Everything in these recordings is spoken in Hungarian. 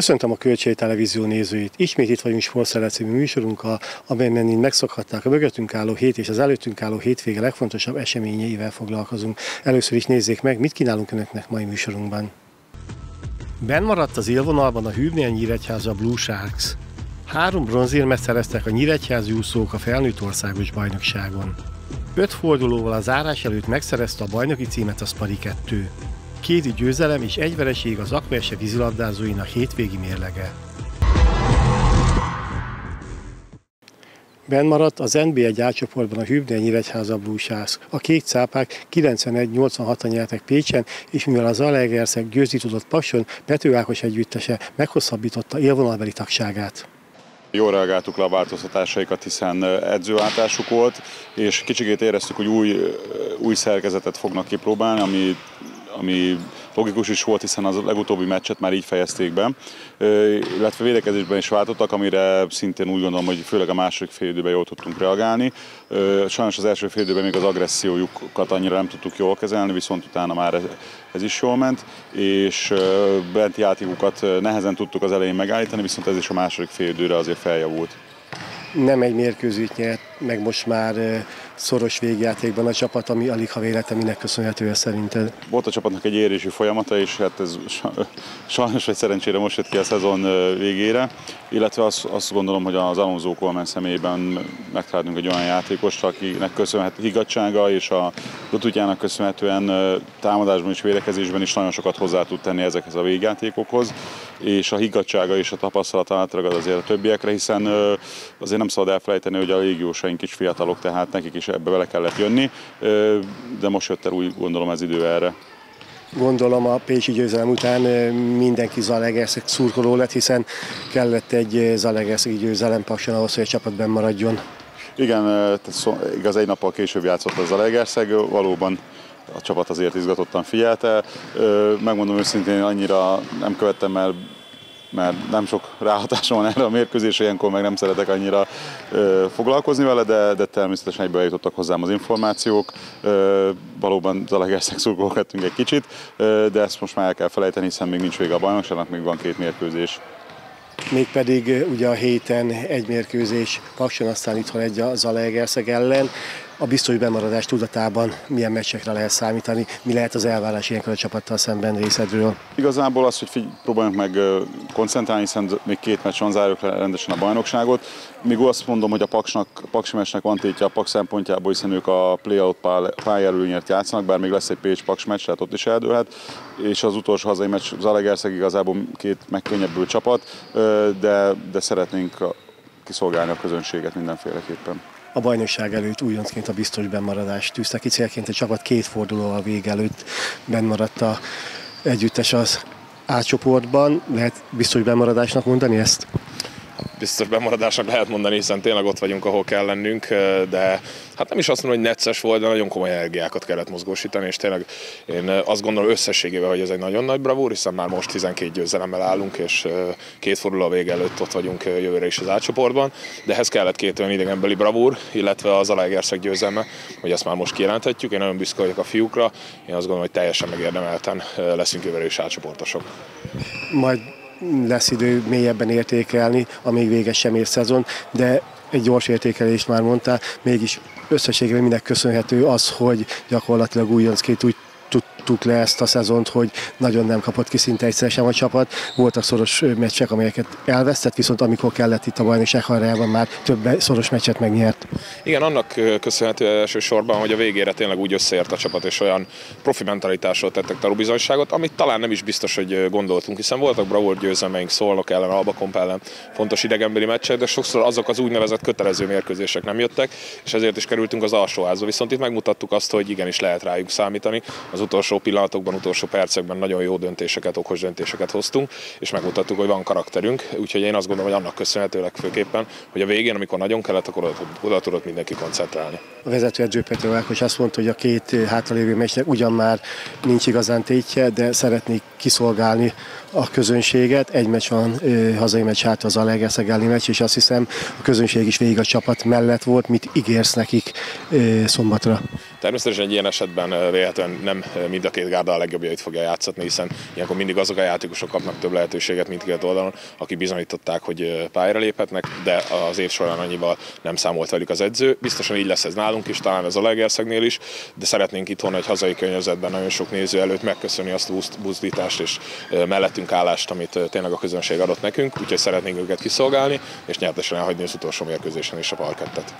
Köszöntöm a Kölcsei Televízió nézőit. Ismét itt vagyunk Sportszeret című műsorunkkal, amelyben megszokhatták a mögöttünk álló hét és az előttünk álló hétvége legfontosabb eseményeivel foglalkozunk. Először is nézzék meg, mit kínálunk Önöknek mai műsorunkban. Ben maradt az élvonalban a Hűbnén Nyíregyháza Blue Sharks. Három bronzérmet szereztek a nyíregyházi úszók a felnőtt országos bajnokságon. Öt fordulóval a zárás előtt megszerezte a bajnoki címet a Spari 2. Kézi győzelem és egy vereség az Akverse vízilabdázóinak hétvégi mérlege. Ben maradt az NB1 átcsoportban a Hübner Nyíregyháza Bluesász. A két cápák 91-86-an nyertek Pécsen, és mivel az Alegerszeg győzni tudott Passon, Pető Ákos együttese meghosszabbította élvonalbeli tagságát. Jól reagáltuk le a változtatásaikat, hiszen edzőváltásuk volt, és kicsikét éreztük, hogy új, új szerkezetet fognak kipróbálni, ami ami logikus is volt, hiszen az legutóbbi meccset már így fejezték be, illetve védekezésben is váltottak, amire szintén úgy gondolom, hogy főleg a második fél időben jól tudtunk reagálni. Sajnos az első fél időben még az agressziójukat annyira nem tudtuk jól kezelni, viszont utána már ez is jól ment, és benti játékukat nehezen tudtuk az elején megállítani, viszont ez is a második fél időre azért feljavult nem egy mérkőzőt nyert, meg most már szoros végjátékban a csapat, ami alig ha véletlen, minek köszönhető ez szerinted? Volt a csapatnak egy érési folyamata, és hát ez sajnos vagy szerencsére most jött ki a szezon végére, illetve azt, azt gondolom, hogy az Alonso Coleman személyében megtaláltunk egy olyan játékost, akinek köszönhet higgadsága, és a tudjának köszönhetően támadásban és védekezésben is nagyon sokat hozzá tud tenni ezekhez a végjátékokhoz, és a higgadsága és a tapasztalata átragad azért a többiekre, hiszen azért nem szabad elfelejteni, hogy a légiósaink is fiatalok, tehát nekik is ebbe bele kellett jönni, de most jött el úgy gondolom ez idő erre. Gondolom a Pécsi győzelem után mindenki Zalegerszeg szurkoló lett, hiszen kellett egy Zalegerszegi győzelem pakson ahhoz, hogy a csapatban maradjon. Igen, igaz egy nappal később játszott a Zalegerszeg, valóban a csapat azért izgatottan figyelte. Megmondom őszintén, annyira nem követtem el mert nem sok ráhatásom van erre a mérkőzésre, ilyenkor meg nem szeretek annyira ö, foglalkozni vele, de, de természetesen egyből eljutottak hozzám az információk. Ö, valóban Zalaegerszeg szurkolgatunk egy kicsit, ö, de ezt most már el kell felejteni, hiszen még nincs vége a bajnokságnak, még van két mérkőzés. Mégpedig ugye a héten egy mérkőzés Pakson, aztán itthon egy a Zalaegerszeg ellen a biztos bemaradás tudatában milyen meccsekre lehet számítani, mi lehet az elvárás ilyenkor a csapattal szemben részedről? Igazából az, hogy figy- próbáljunk meg koncentrálni, hiszen még két meccs van, zárjuk le rendesen a bajnokságot. Még azt mondom, hogy a Paksnak, Paksi meccsnek van tétje a Paks szempontjából, hiszen ők a play-out pályerőnyért játszanak, bár még lesz egy Pécs Paks meccs, tehát ott is eldőlhet. És az utolsó hazai meccs Zalegerszeg igazából két megkönnyebbült csapat, de, de szeretnénk kiszolgálni a közönséget mindenféleképpen a bajnokság előtt újoncként a biztos bennmaradást tűzte ki célként. A csapat két fordulóval vég előtt bennmaradt a együttes az átcsoportban. Lehet biztos bennmaradásnak mondani ezt? Biztos bemaradásnak lehet mondani, hiszen tényleg ott vagyunk, ahol kell lennünk, de hát nem is azt mondom, hogy necces volt, de nagyon komoly energiákat kellett mozgósítani, és tényleg én azt gondolom összességében, hogy ez egy nagyon nagy bravúr, hiszen már most 12 győzelemmel állunk, és két forduló vége előtt ott vagyunk jövőre is az átcsoportban, de ehhez kellett két olyan idegenbeli bravúr, illetve az Alegerszeg győzelme, hogy ezt már most kijelenthetjük. Én nagyon büszke vagyok a fiúkra, én azt gondolom, hogy teljesen megérdemelten leszünk jövőre is átcsoportosok. Majd lesz idő mélyebben értékelni, amíg véges sem ér szezon, de egy gyors értékelést már mondtál, mégis összességében minek köszönhető az, hogy gyakorlatilag újoncként úgy tudtuk le ezt a szezont, hogy nagyon nem kapott ki szinte egyszer sem a csapat. Voltak szoros meccsek, amelyeket elvesztett, viszont amikor kellett itt a bajnokság hajrájában már több szoros meccset megnyert. Igen, annak köszönhető elsősorban, hogy a végére tényleg úgy összeért a csapat, és olyan profi mentalitásról tettek tanúbizonyságot, amit talán nem is biztos, hogy gondoltunk, hiszen voltak bravúr győzelmeink Szolnok ellen, Albakomp ellen, fontos idegenbeli meccsek, de sokszor azok az úgynevezett kötelező mérkőzések nem jöttek, és ezért is kerültünk az alsóházba. Viszont itt megmutattuk azt, hogy igenis lehet rájuk számítani. Az utolsó pillanatokban, utolsó percekben nagyon jó döntéseket, okos döntéseket hoztunk, és megmutattuk, hogy van karakterünk. Úgyhogy én azt gondolom, hogy annak köszönhetőleg főképpen, hogy a végén, amikor nagyon kellett, akkor oda, tudott mindenki koncentrálni. A vezető edző Petro Ákos azt mondta, hogy a két hátralévő meccsnek ugyan már nincs igazán tétje, de szeretnék kiszolgálni a közönséget. Egy meccs van, hazai meccs hát az Alegerszeg meccs, és azt hiszem a közönség is végig a csapat mellett volt. Mit ígérsz nekik szombatra? Természetesen egy ilyen esetben véletlenül nem mind a két gárda a legjobbjait fogja játszatni, hiszen ilyenkor mindig azok a játékosok kapnak több lehetőséget mindkét oldalon, akik bizonyították, hogy pályára léphetnek, de az év során annyival nem számolt velük az edző. Biztosan így lesz ez nálunk is, talán ez a Legerszegnél is, de szeretnénk itthon egy hazai környezetben nagyon sok néző előtt megköszönni azt a buzdítást és mellettünk állást, amit tényleg a közönség adott nekünk, úgyhogy szeretnénk őket kiszolgálni, és nyertesen elhagyni az utolsó mérkőzésen is a parkettet.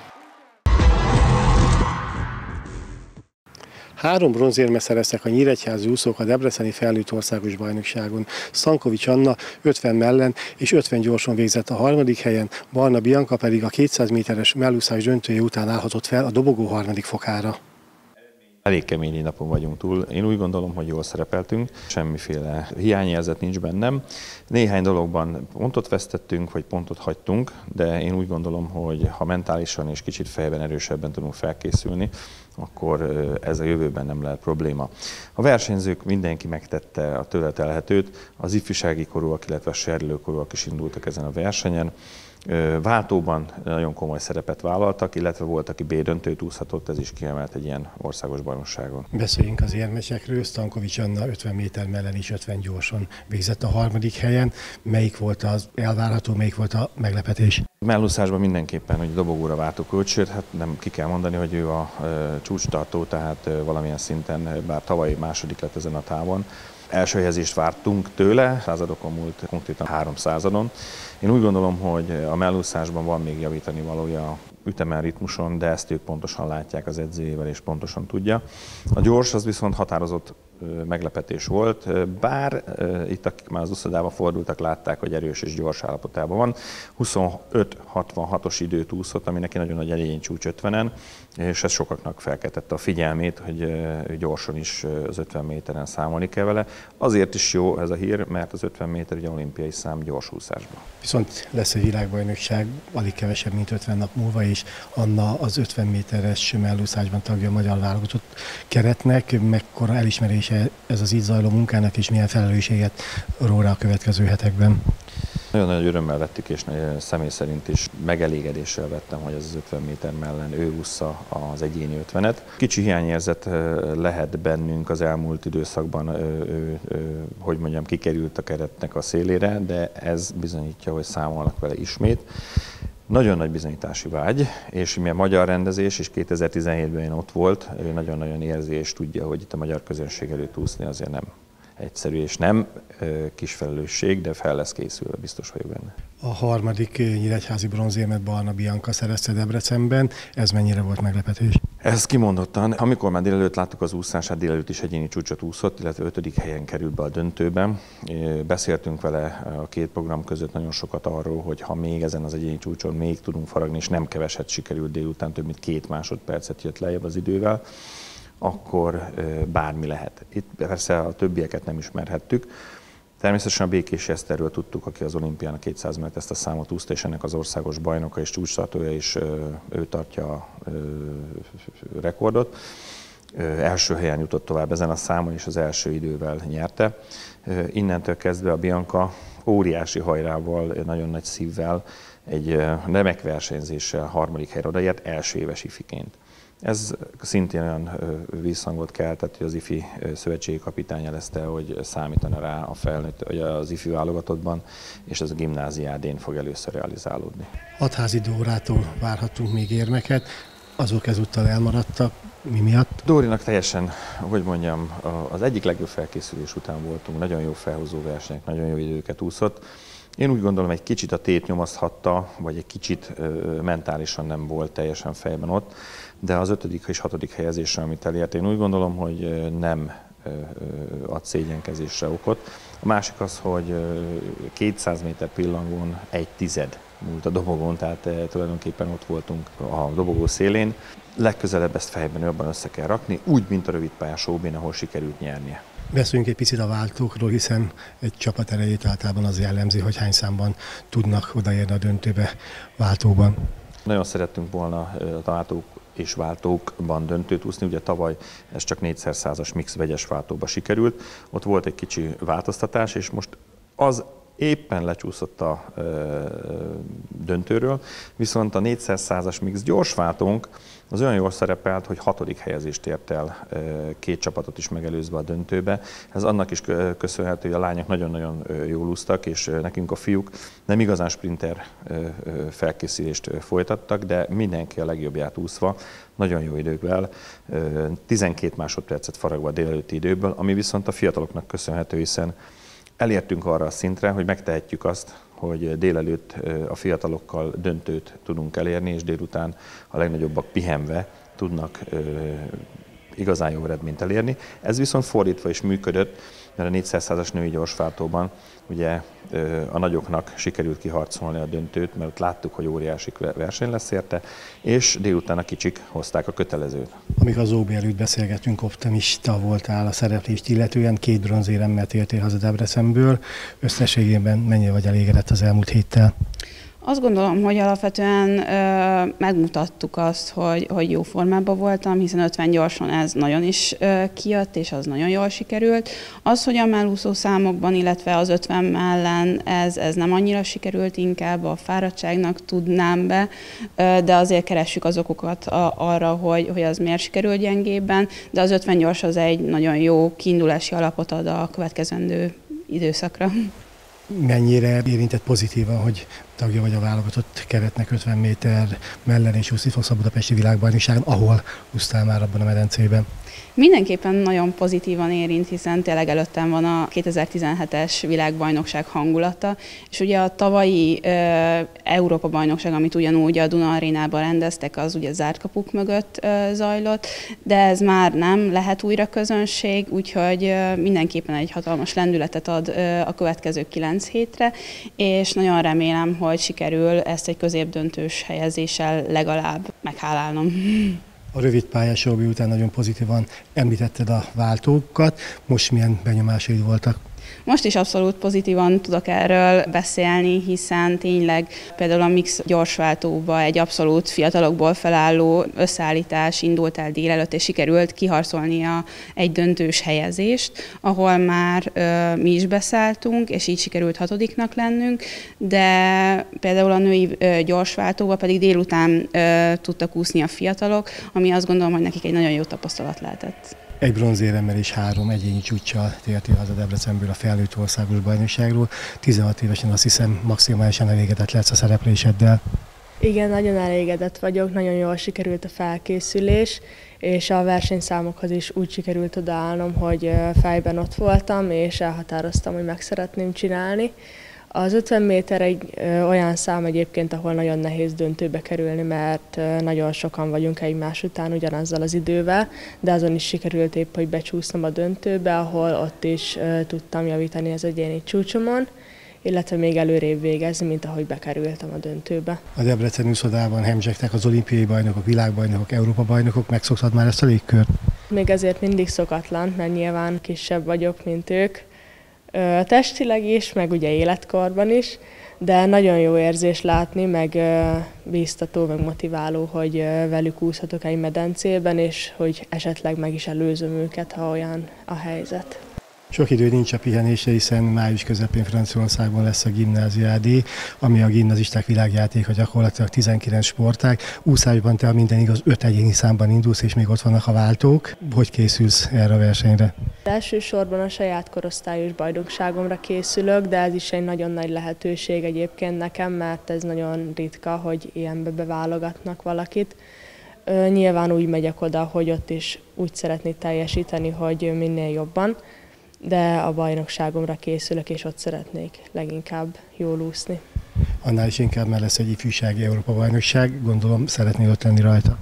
Három bronzérme szereztek a nyíregyházi úszók a Debreceni felnőtt országos bajnokságon. Stankovics Anna 50 mellen és 50 gyorsan végzett a harmadik helyen, Barna Bianca pedig a 200 méteres mellúszás döntője után állhatott fel a dobogó harmadik fokára. Elég kemény napon vagyunk túl. Én úgy gondolom, hogy jól szerepeltünk, semmiféle hiányérzet nincs bennem. Néhány dologban pontot vesztettünk, vagy pontot hagytunk, de én úgy gondolom, hogy ha mentálisan és kicsit fejben erősebben tudunk felkészülni, akkor ez a jövőben nem lehet probléma. A versenyzők mindenki megtette a tőle telhetőt, az ifjúsági korúak, illetve a serlőkorúak is indultak ezen a versenyen váltóban nagyon komoly szerepet vállaltak, illetve volt, aki B döntőt úszhatott, ez is kiemelt egy ilyen országos bajnokságon. Beszéljünk az érmesekről. Stankovics Anna 50 méter mellen is 50 gyorsan végzett a harmadik helyen. Melyik volt az elvárható, melyik volt a meglepetés? Mellúszásban mindenképpen, hogy dobogóra váltó kölcsőt, hát nem ki kell mondani, hogy ő a csúcstartó, tehát valamilyen szinten, bár tavaly második lett ezen a távon, első helyezést vártunk tőle, századokon múlt konkrétan három századon. Én úgy gondolom, hogy a mellúszásban van még javítani valója ütemen, ritmuson, de ezt ők pontosan látják az edzőjével, és pontosan tudja. A gyors az viszont határozott meglepetés volt, bár itt akik már az uszodába fordultak, látták, hogy erős és gyors állapotában van. 25-66-os időt úszott, ami neki nagyon nagy elény csúcs 50-en, és ez sokaknak felkeltette a figyelmét, hogy gyorsan is az 50 méteren számolni kell vele. Azért is jó ez a hír, mert az 50 méter ugye olimpiai szám gyors úszásban. Viszont lesz egy világbajnokság, alig kevesebb, mint 50 nap múlva, és Anna az 50 méteres mellúszásban tagja a magyar válogatott keretnek. Mekkora elismerése ez az így zajló munkának, és milyen felelősséget róla a következő hetekben? Nagyon nagy örömmel vettük, és személy szerint is megelégedéssel vettem, hogy az 50 méter mellen ő ússza az egyéni 50-et. Kicsi hiányérzet lehet bennünk az elmúlt időszakban, ő, ő, hogy mondjam, kikerült a keretnek a szélére, de ez bizonyítja, hogy számolnak vele ismét. Nagyon nagy bizonyítási vágy, és mi a magyar rendezés, és 2017-ben én ott volt, ő nagyon-nagyon érzi és tudja, hogy itt a magyar közönség előtt úszni azért nem egyszerű, és nem kis felelősség, de fel lesz készülve, biztos vagyok benne. A harmadik nyíregyházi bronzérmet Barna Bianca szerezte Debrecenben. Ez mennyire volt meglepetés? Ez kimondottan. Amikor már délelőtt láttuk az úszását, délelőtt is egyéni csúcsot úszott, illetve ötödik helyen került be a döntőben. Beszéltünk vele a két program között nagyon sokat arról, hogy ha még ezen az egyéni csúcson még tudunk faragni, és nem keveset sikerült délután, több mint két másodpercet jött lejjebb az idővel, akkor bármi lehet. Itt persze a többieket nem ismerhettük. Természetesen a Békés Eszterről tudtuk, aki az olimpián a 200 mert ezt a számot úszta, és ennek az országos bajnoka és csúcstartója is ő tartja a rekordot. Első helyen jutott tovább ezen a számon, és az első idővel nyerte. Innentől kezdve a Bianca óriási hajrával, nagyon nagy szívvel, egy remek versenyzéssel harmadik helyre odaért első éves ifiként. Ez szintén olyan visszhangot keltett, hogy az IFI szövetségi kapitány jelezte, hogy számítana rá a felnőtt, vagy az IFI válogatottban, és ez a gimnáziádén fog először realizálódni. Hatházi Dórától várhatunk még érmeket, azok ezúttal elmaradtak, mi miatt? Dórinak teljesen, hogy mondjam, az egyik legjobb felkészülés után voltunk, nagyon jó felhúzó versenyek, nagyon jó időket úszott. Én úgy gondolom, egy kicsit a tét nyomaszthatta, vagy egy kicsit mentálisan nem volt teljesen fejben ott, de az ötödik és hatodik helyezésre, amit elért, én úgy gondolom, hogy nem ad szégyenkezésre okot. A másik az, hogy 200 méter pillangón egy tized múlt a dobogón, tehát tulajdonképpen ott voltunk a dobogó szélén. Legközelebb ezt fejben jobban össze kell rakni, úgy, mint a rövidpályás óbén, ahol sikerült nyernie. Beszéljünk egy picit a váltókról, hiszen egy csapat erejét általában az jellemzi, hogy hány számban tudnak odaérni a döntőbe váltóban. Nagyon szerettünk volna a váltók és váltókban döntőt úszni. Ugye tavaly ez csak 4x100-as mix vegyes váltóba sikerült. Ott volt egy kicsi változtatás, és most az éppen lecsúszott a ö, döntőről, viszont a 400-as mix gyorsváltónk az olyan jól szerepelt, hogy hatodik helyezést ért el két csapatot is megelőzve a döntőbe. Ez annak is köszönhető, hogy a lányok nagyon-nagyon jól úsztak, és nekünk a fiúk nem igazán sprinter felkészülést folytattak, de mindenki a legjobbját úszva, nagyon jó időkvel, 12 másodpercet faragva a délelőtti időből, ami viszont a fiataloknak köszönhető, hiszen elértünk arra a szintre, hogy megtehetjük azt, hogy délelőtt a fiatalokkal döntőt tudunk elérni, és délután a legnagyobbak pihenve tudnak igazán jó eredményt elérni. Ez viszont fordítva is működött, mert a 400-as női gyorsváltóban ugye a nagyoknak sikerült kiharcolni a döntőt, mert láttuk, hogy óriási verseny lesz érte, és délután a kicsik hozták a kötelezőt. Amíg az OB előtt beszélgetünk, optimista voltál a szereplést illetően, két bronzéremmel tértél haza Debrecenből. Összességében mennyire vagy elégedett az elmúlt héttel? Azt gondolom, hogy alapvetően ö, megmutattuk azt, hogy, hogy jó formában voltam, hiszen 50 gyorsan ez nagyon is ö, kijött, és az nagyon jól sikerült. Az, hogy a mellúszó számokban, illetve az 50 mellen ez, ez nem annyira sikerült, inkább a fáradtságnak tudnám be, ö, de azért keressük az okokat a, arra, hogy, hogy az miért sikerült gyengébben, de az 50 gyors az egy nagyon jó kiindulási alapot ad a következendő időszakra mennyire érintett pozitívan, hogy tagja vagy a válogatott keretnek 50 méter mellen és 20 a Budapesti világbajnokságon, ahol úsztál már abban a medencében? Mindenképpen nagyon pozitívan érint, hiszen tényleg előttem van a 2017-es világbajnokság hangulata, és ugye a tavalyi e, Európa-bajnokság, amit ugyanúgy a Duna Arénában rendeztek, az ugye zárt kapuk mögött e, zajlott, de ez már nem lehet újra közönség, úgyhogy e, mindenképpen egy hatalmas lendületet ad e, a következő kilenc hétre, és nagyon remélem, hogy sikerül ezt egy középdöntős helyezéssel legalább meghálálnom. A rövid pályás után nagyon pozitívan említetted a váltókat. Most milyen benyomásaid voltak? Most is abszolút pozitívan tudok erről beszélni, hiszen tényleg például a Mix gyorsváltóba egy abszolút fiatalokból felálló összeállítás indult el délelőtt, és sikerült kiharcolnia egy döntős helyezést, ahol már ö, mi is beszálltunk, és így sikerült hatodiknak lennünk, de például a női ö, gyorsváltóba pedig délután ö, tudtak úszni a fiatalok, ami azt gondolom, hogy nekik egy nagyon jó tapasztalat lehetett. Egy bronzéremmel és három egyéni csúccsal tértél haza Debrecenből a felnőtt országos bajnokságról. 16 évesen azt hiszem maximálisan elégedett lesz a szerepléseddel. Igen, nagyon elégedett vagyok, nagyon jól sikerült a felkészülés, és a versenyszámokhoz is úgy sikerült odaállnom, hogy fejben ott voltam, és elhatároztam, hogy meg szeretném csinálni. Az 50 méter egy ö, olyan szám egyébként, ahol nagyon nehéz döntőbe kerülni, mert ö, nagyon sokan vagyunk egymás után ugyanazzal az idővel, de azon is sikerült épp, hogy becsúsznom a döntőbe, ahol ott is ö, tudtam javítani az egyéni csúcsomon illetve még előrébb végezni, mint ahogy bekerültem a döntőbe. A Debrecen úszodában hemzsegtek az olimpiai bajnokok, világbajnokok, Európa bajnokok, megszoktad már ezt a légkört? Még ezért mindig szokatlan, mert nyilván kisebb vagyok, mint ők, testileg is, meg ugye életkorban is, de nagyon jó érzés látni, meg bíztató, meg motiváló, hogy velük úszhatok egy medencében, és hogy esetleg meg is előzöm őket, ha olyan a helyzet. Sok idő nincs a pihenésre, hiszen május közepén Franciaországban lesz a gimnáziádé, ami a gimnazisták világjátéka gyakorlatilag 19 sportág. Úszásban te minden igaz 5 egyéni számban indulsz, és még ott vannak a váltók. Hogy készülsz erre a versenyre? Elsősorban a saját korosztályos bajnokságomra készülök, de ez is egy nagyon nagy lehetőség egyébként nekem, mert ez nagyon ritka, hogy ilyenbe beválogatnak valakit. Nyilván úgy megyek oda, hogy ott is úgy szeretnék teljesíteni, hogy minél jobban de a bajnokságomra készülök, és ott szeretnék leginkább jól úszni. Annál is inkább, mert lesz egy ifjúsági Európa-bajnokság, gondolom szeretnél ott lenni rajta.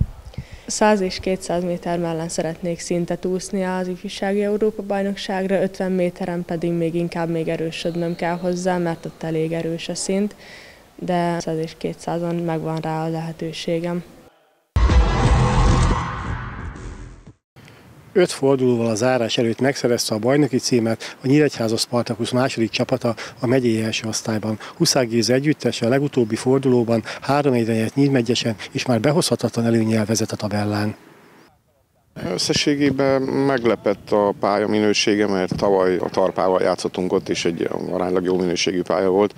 100 és 200 méter mellett szeretnék szintet úszni az ifjúsági Európa-bajnokságra, 50 méteren pedig még inkább még erősödnöm kell hozzá, mert ott elég erős a szint, de 100 és 200-on megvan rá a lehetőségem. Öt fordulóval a zárás előtt megszerezte a bajnoki címet a Nyíregyháza Spartakusz második csapata a megyei első osztályban. Huszák Géza együttese a legutóbbi fordulóban három egyre nyert Nyírmegyesen, és már behozhatatlan előnyel vezet a tabellán. Összességében meglepett a pálya minősége, mert tavaly a tarpával játszottunk ott, és egy aránylag jó minőségű pálya volt.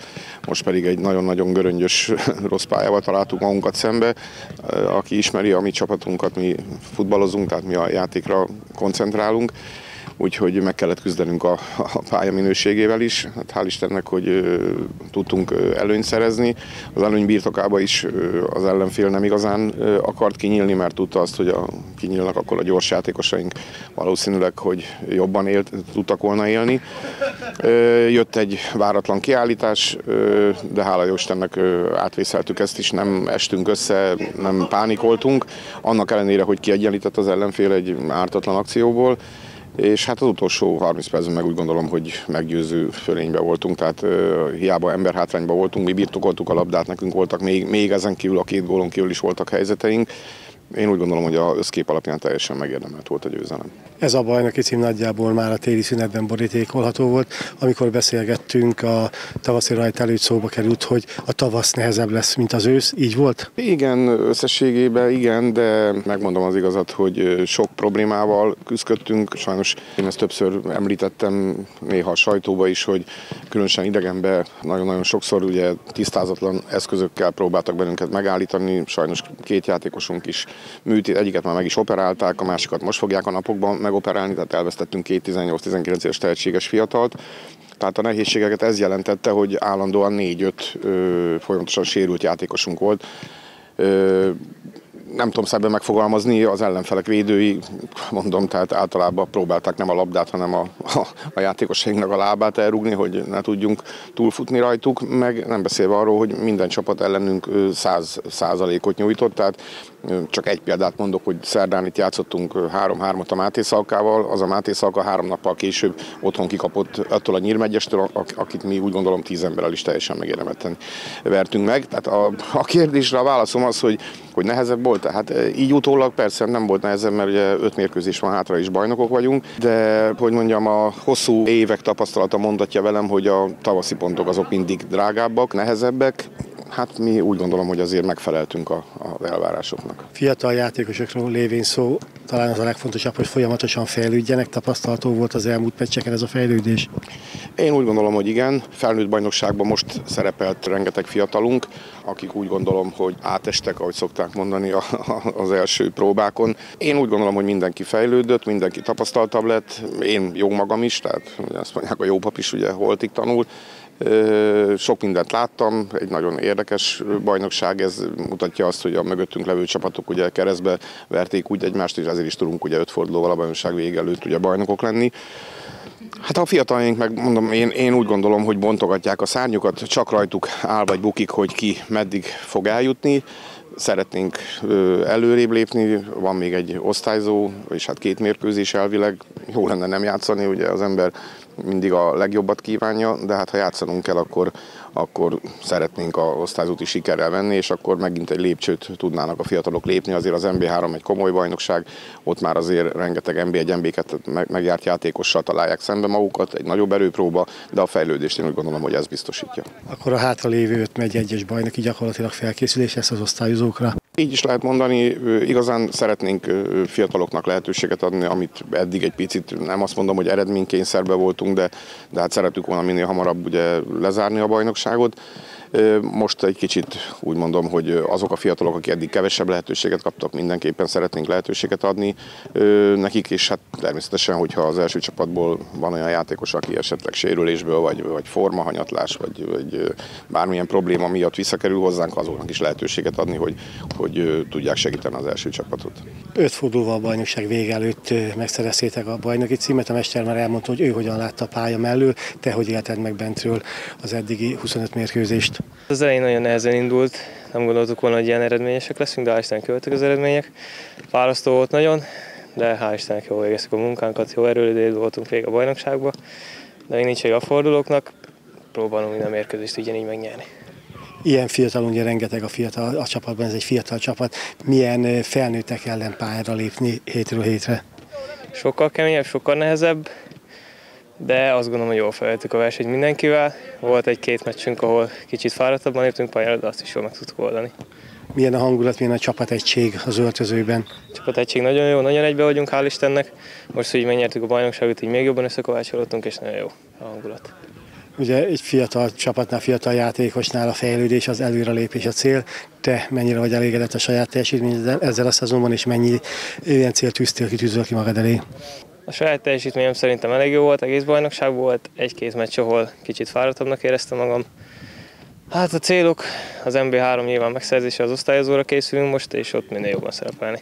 Most pedig egy nagyon-nagyon göröngyös rossz pályával találtuk magunkat szembe. Aki ismeri a mi csapatunkat, mi futballozunk, tehát mi a játékra koncentrálunk úgyhogy meg kellett küzdenünk a, a pálya minőségével is. Hát hál' Istennek, hogy ö, tudtunk előnyt szerezni. Az előny birtokába is ö, az ellenfél nem igazán ö, akart kinyílni, mert tudta azt, hogy a kinyílnak, akkor a gyors játékosaink valószínűleg, hogy jobban élt, tudtak volna élni. Ö, jött egy váratlan kiállítás, ö, de hála jó Istennek ö, átvészeltük ezt is, nem estünk össze, nem pánikoltunk, annak ellenére, hogy kiegyenlített az ellenfél egy ártatlan akcióból és hát az utolsó 30 percben meg úgy gondolom, hogy meggyőző fölénybe voltunk, tehát hiába emberhátrányban voltunk, mi birtokoltuk a labdát, nekünk voltak még, még ezen kívül a két gólon kívül is voltak helyzeteink, én úgy gondolom, hogy a összkép alapján teljesen megérdemelt volt a győzelem. Ez a bajnoki cím nagyjából már a téli szünetben borítékolható volt. Amikor beszélgettünk, a tavaszi rajt előtt szóba került, hogy a tavasz nehezebb lesz, mint az ősz. Így volt? Igen, összességében igen, de megmondom az igazat, hogy sok problémával küzdöttünk. Sajnos én ezt többször említettem néha a sajtóba is, hogy különösen idegenbe nagyon-nagyon sokszor ugye tisztázatlan eszközökkel próbáltak bennünket megállítani. Sajnos két játékosunk is műtét, egyiket már meg is operálták, a másikat most fogják a napokban megoperálni, tehát elvesztettünk két 18-19 éves tehetséges fiatalt. Tehát a nehézségeket ez jelentette, hogy állandóan 4-5 folyamatosan sérült játékosunk volt. Ö, nem tudom szebben megfogalmazni, az ellenfelek védői, mondom, tehát általában próbálták nem a labdát, hanem a, a, a játékosainknak a lábát elrugni, hogy ne tudjunk túlfutni rajtuk, meg nem beszélve arról, hogy minden csapat ellenünk 100 százalékot nyújtott, tehát csak egy példát mondok, hogy szerdán itt játszottunk 3-3-at a Máté Szalkával, az a Máté Szalka három nappal később otthon kikapott attól a nyírmegyestől, akit mi úgy gondolom tíz emberrel is teljesen megérdemetten vertünk meg. Tehát a, a kérdésre a válaszom az, hogy, hogy nehezebb volt. Tehát így utólag persze nem volt nehezebb, mert ugye öt mérkőzés van hátra is bajnokok vagyunk, de hogy mondjam, a hosszú évek tapasztalata mondatja velem, hogy a tavaszi pontok azok mindig drágábbak, nehezebbek, Hát mi úgy gondolom, hogy azért megfeleltünk a, a elvárásoknak. Fiatal játékosokról lévén szó, talán az a legfontosabb, hogy folyamatosan fejlődjenek. Tapasztalható volt az elmúlt meccseken ez a fejlődés? Én úgy gondolom, hogy igen. Felnőtt bajnokságban most szerepelt rengeteg fiatalunk, akik úgy gondolom, hogy átestek, ahogy szokták mondani a, a, az első próbákon. Én úgy gondolom, hogy mindenki fejlődött, mindenki tapasztaltabb lett. Én jó magam is, tehát azt mondják, a jó pap is ugye holtig tanul sok mindent láttam, egy nagyon érdekes bajnokság, ez mutatja azt, hogy a mögöttünk levő csapatok ugye keresztbe verték úgy egymást, és ezért is tudunk ugye öt fordulóval a bajnokság vége előtt ugye bajnokok lenni. Hát a fiataljaink meg mondom, én, én úgy gondolom, hogy bontogatják a szárnyukat, csak rajtuk áll vagy bukik, hogy ki meddig fog eljutni. Szeretnénk előrébb lépni, van még egy osztályzó, és hát két mérkőzés elvileg. Jó lenne nem játszani, ugye az ember mindig a legjobbat kívánja, de hát ha játszanunk kell, akkor, akkor szeretnénk a osztályzóti sikerrel venni, és akkor megint egy lépcsőt tudnának a fiatalok lépni. Azért az MB3 egy komoly bajnokság, ott már azért rengeteg MB1, MB2 megjárt játékossal találják szembe magukat, egy nagyobb erőpróba, de a fejlődést én úgy gondolom, hogy ez biztosítja. Akkor a hátralévő 5 megy egyes bajnoki gyakorlatilag felkészülés lesz az osztályozókra? Így is lehet mondani, igazán szeretnénk fiataloknak lehetőséget adni, amit eddig egy picit, nem azt mondom, hogy eredménykényszerbe voltunk, de, de hát szerettük volna minél hamarabb ugye lezárni a bajnokságot. Most egy kicsit úgy mondom, hogy azok a fiatalok, akik eddig kevesebb lehetőséget kaptak, mindenképpen szeretnénk lehetőséget adni nekik, és hát természetesen, hogyha az első csapatból van olyan játékos, aki esetleg sérülésből, vagy, vagy formahanyatlás, vagy, vagy bármilyen probléma miatt visszakerül hozzánk, azoknak is lehetőséget adni, hogy, hogy tudják segíteni az első csapatot. Öt fordulóval a bajnokság vége előtt megszereztétek a bajnoki címet, a mester már elmondta, hogy ő hogyan látta a pálya mellől, te hogy élted meg bentről az eddigi 25 mérkőzést? Az elején nagyon nehezen indult, nem gondoltuk volna, hogy ilyen eredményesek leszünk, de hál' Istennek jöttek az eredmények. Fárasztó volt nagyon, de hál' Istennek jól végeztük a munkánkat, jó erőlődés voltunk végig a bajnokságba. De még nincs a fordulóknak, próbálunk minden mérkőzést ugyanígy megnyerni. Ilyen fiatal, ugye rengeteg a fiatal a csapatban, ez egy fiatal csapat. Milyen felnőttek ellen pályára lépni hétről hétre? Sokkal keményebb, sokkal nehezebb, de azt gondolom, hogy jól felvettük a versenyt mindenkivel. Volt egy-két meccsünk, ahol kicsit fáradtabban léptünk pályára, de azt is jól meg tudtuk oldani. Milyen a hangulat, milyen a csapategység az öltözőben? A csapategység nagyon jó, nagyon egybe vagyunk, hál' Istennek. Most, hogy megnyertük a bajnokságot, így még jobban összekovácsolódtunk, és nagyon jó a hangulat. Ugye egy fiatal csapatnál, fiatal játékosnál a fejlődés, az előrelépés a cél. Te mennyire vagy elégedett a saját teljesítményeddel ezzel a szezonban, és mennyi ilyen cél tűztél ki, tűzöl ki magad elé? A saját teljesítményem szerintem elég jó volt, egész bajnokság volt, egy-két meccs, ahol kicsit fáradtabbnak éreztem magam. Hát a célok, az MB3 nyilván megszerzése az osztályozóra készülünk most, és ott minél jobban szerepelni.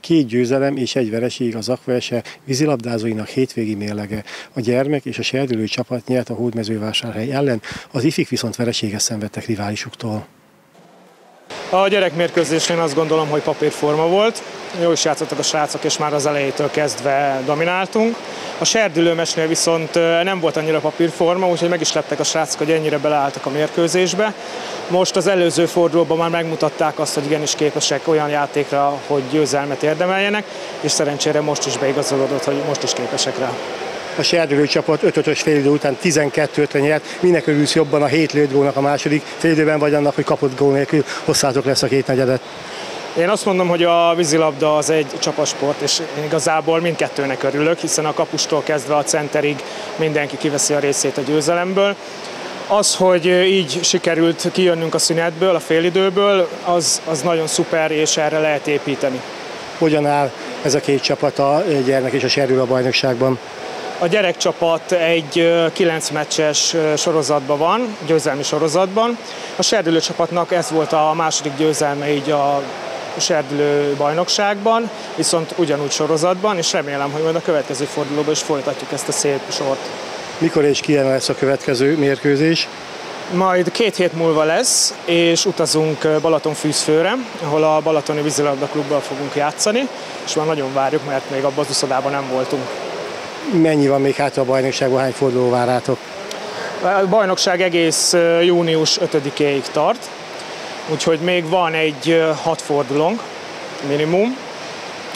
Két győzelem és egy vereség az Akvese vízilabdázóinak hétvégi mérlege. A gyermek és a serdülő csapat nyert a hódmezővásárhely ellen, az ifik viszont vereséget szenvedtek riválisuktól. A gyerekmérkőzésén azt gondolom, hogy papírforma volt. Jó is játszottak a srácok, és már az elejétől kezdve domináltunk. A serdülőmesnél viszont nem volt annyira papírforma, úgyhogy meg is lettek a srácok, hogy ennyire beleálltak a mérkőzésbe. Most az előző fordulóban már megmutatták azt, hogy igenis képesek olyan játékra, hogy győzelmet érdemeljenek, és szerencsére most is beigazolódott, hogy most is képesek rá. A serdülő csapat 5-ös félidő után 12-re nyert. Minek örülsz jobban a 7 lőtt gólnak a második félidőben, vagy annak, hogy kapott gól nélkül hosszátok lesz a két negyedet? Én azt mondom, hogy a vízilabda az egy csapasport, és én igazából mindkettőnek örülök, hiszen a kapustól kezdve a centerig mindenki kiveszi a részét a győzelemből. Az, hogy így sikerült kijönnünk a szünetből, a félidőből, az, az nagyon szuper, és erre lehet építeni. Hogyan áll ez a két csapat a gyermek és a serdülő a bajnokságban? A gyerekcsapat egy 9 meccses sorozatban van, győzelmi sorozatban. A serdülő csapatnak ez volt a második győzelme így a serdülő bajnokságban, viszont ugyanúgy sorozatban, és remélem, hogy majd a következő fordulóban is folytatjuk ezt a szép sort. Mikor és kilyen lesz a következő mérkőzés? Majd két hét múlva lesz, és utazunk Balatonfűzfőre, ahol a Balatoni Vízilabda Klubbal fogunk játszani, és már nagyon várjuk, mert még abban az uszodában nem voltunk. Mennyi van még hát a bajnokságban, hány forduló várátok? A bajnokság egész június 5-éig tart, úgyhogy még van egy hat fordulónk minimum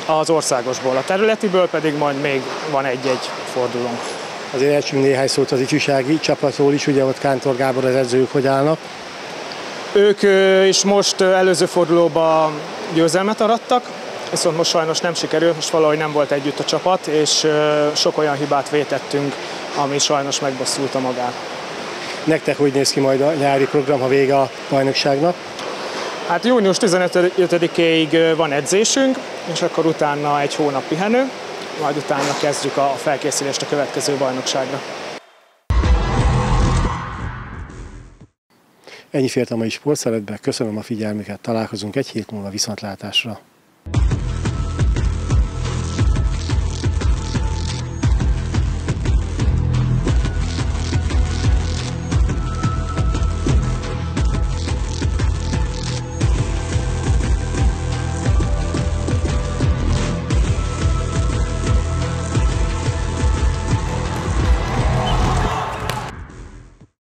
az országosból, a területiből pedig majd még van egy-egy fordulónk. Azért elcsünk néhány szót az ifjúsági csapatról is, ugye ott Kántor Gábor az edzők hogy állnak? Ők is most előző fordulóban győzelmet arattak, viszont most sajnos nem sikerült, most valahogy nem volt együtt a csapat, és sok olyan hibát vétettünk, ami sajnos megbosszulta magát. Nektek hogy néz ki majd a nyári program, ha vége a bajnokságnak? Hát június 15-ig van edzésünk, és akkor utána egy hónap pihenő, majd utána kezdjük a felkészülést a következő bajnokságra. Ennyi fért a mai sportszeretbe, köszönöm a figyelmüket, találkozunk egy hét múlva viszontlátásra.